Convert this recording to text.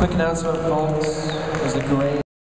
Quick announcement, folks. There's a great